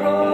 their